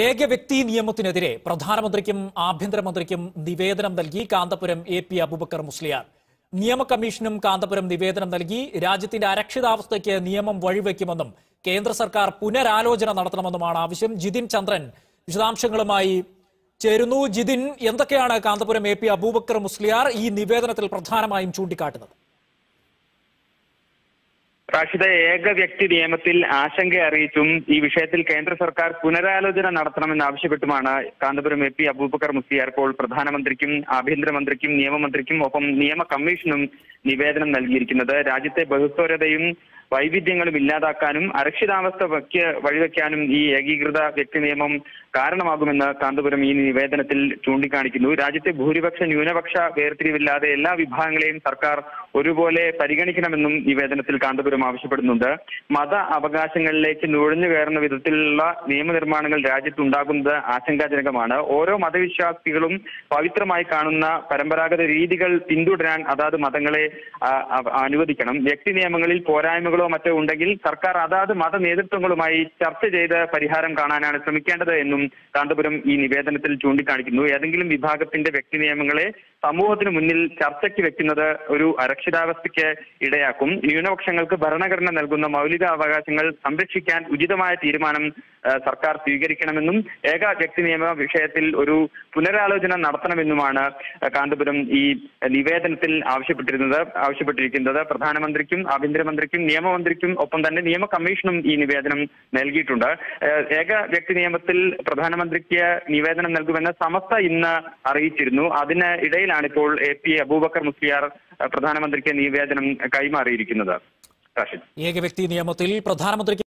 ഏക വ്യക്തി നിയമത്തിനെതിരെ പ്രധാനമന്ത്രിക്കും ആഭ്യന്തരമന്ത്രിക്കും നിവേദനം നൽകി കാന്തപുരം എ പി അബുബക്കർ മുസ്ലിയാർ. നിയമ കമ്മീഷനും കാന്തപുരം നിവേദനം നൽകി രാജ്യത്തിന്റെ അരക്ഷിതാവസ്ഥയ്ക്ക് നിയമം വഴിവെക്കുമെന്നും കേന്ദ്ര സർക്കാർ പുനരാലോചന നടത്തണമെന്നുമാണ് ആവശ്യം. ജിതിൻ ചന്ദ്രൻ വിശദാംശങ്ങളുമായി ചേരുന്നു. ജിതിൻ എന്തൊക്കെയാണ് കാന്തപുരം എ പി അബൂബക്കർ മുസ്ലിയാർ ഈ നിവേദനത്തിൽ പ്രധാനമായും ചൂണ്ടിക്കാട്ടുന്നത്? റാഷിദ ഏക വ്യക്തി നിയമത്തിൽ ആശങ്ക അറിയിച്ചും ഈ വിഷയത്തിൽ കേന്ദ്ര സർക്കാർ പുനരാലോചന നടത്തണമെന്ന് ആവശ്യപ്പെട്ടുമാണ്. കാന്തപുരം എ പി അബൂബക്കർ മുസ്തിയാർ ഇപ്പോൾ പ്രധാനമന്ത്രിക്കും ആഭ്യന്തരമന്ത്രിക്കും നിയമമന്ത്രിക്കും ഒപ്പം നിയമ കമ്മീഷനും നിവേദനം നൽകിയിരിക്കുന്നത്. രാജ്യത്തെ ബഹുസ്വരതയും വൈവിധ്യങ്ങളും ഇല്ലാതാക്കാനും അരക്ഷിതാവസ്ഥ വയ്ക്ക വഴിവെക്കാനും ഈ ഏകീകൃത വ്യക്തി നിയമം കാരണമാകുമെന്ന് കാന്തപുരം ഈ നിവേദനത്തിൽ ചൂണ്ടിക്കാണിക്കുന്നു. രാജ്യത്തെ ഭൂരിപക്ഷ ന്യൂനപക്ഷ വേർതിരിവില്ലാതെ എല്ലാ വിഭാഗങ്ങളെയും സർക്കാർ ഒരുപോലെ പരിഗണിക്കണമെന്നും നിവേദനത്തിൽ കാന്തപുരം ആവശ്യപ്പെടുന്നുണ്ട്. മത അവകാശങ്ങളിലേക്ക് നുഴഞ്ഞു കയറുന്ന വിധത്തിലുള്ള നിയമനിർമ്മാണങ്ങൾ രാജ്യത്ത് ഉണ്ടാകുന്നത് ആശങ്കാജനകമാണ്. ഓരോ മതവിശ്വാസികളും പവിത്രമായി കാണുന്ന പരമ്പരാഗത രീതികൾ പിന്തുടരാൻ അതാത് മതങ്ങളെ അനുവദിക്കണം. വ്യക്തി നിയമങ്ങളിൽ പോരായ്മകളോ മറ്റോ ഉണ്ടെങ്കിൽ സർക്കാർ അതാത് മത നേതൃത്വങ്ങളുമായി ചർച്ച ചെയ്ത് പരിഹാരം കാണാനാണ് ശ്രമിക്കേണ്ടത് എന്നും കാന്തപുരം ഈ നിവേദനത്തിൽ ചൂണ്ടിക്കാണിക്കുന്നു. ഏതെങ്കിലും വിഭാഗത്തിന്റെ വ്യക്തി നിയമങ്ങളെ സമൂഹത്തിന് മുന്നിൽ ചർച്ചയ്ക്ക് വെക്കുന്നത് ഒരു അരക്ഷിതാവസ്ഥയ്ക്ക് ഇടയാക്കും. ന്യൂനപക്ഷങ്ങൾക്ക് ഭരണഘടന നൽകുന്ന മൗലിക അവകാശങ്ങൾ സംരക്ഷിക്കാൻ ഉചിതമായ തീരുമാനം സർക്കാർ സ്വീകരിക്കണമെന്നും ഏക വ്യക്തി നിയമ വിഷയത്തിൽ ഒരു പുനരാലോചന നടത്തണമെന്നുമാണ് കാന്തപുരം ഈ നിവേദനത്തിൽ ആവശ്യപ്പെട്ടിരുന്നത് ആവശ്യപ്പെട്ടിരിക്കുന്നത്. പ്രധാനമന്ത്രിക്കും ആഭ്യന്തരമന്ത്രിക്കും നിയമമന്ത്രിക്കും ഒപ്പം തന്നെ നിയമ കമ്മീഷനും ഈ നിവേദനം നൽകിയിട്ടുണ്ട്. ഏക വ്യക്തി നിയമത്തിൽ പ്രധാനമന്ത്രിക്ക് നിവേദനം നൽകുമെന്ന് സമസ്ത ഇന്ന് അറിയിച്ചിരുന്നു. അതിന് ഇടയിലാണ് ഇപ്പോൾ എ പി അബൂബക്കർ മുസ്ലിയാർ പ്രധാനമന്ത്രിക്ക് നിവേദനം കൈമാറിയിരിക്കുന്നത്. റാഷിദ് ഏക വ്യക്തി നിയമത്തിൽ പ്രധാനമന്ത്രിക്ക്